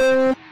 you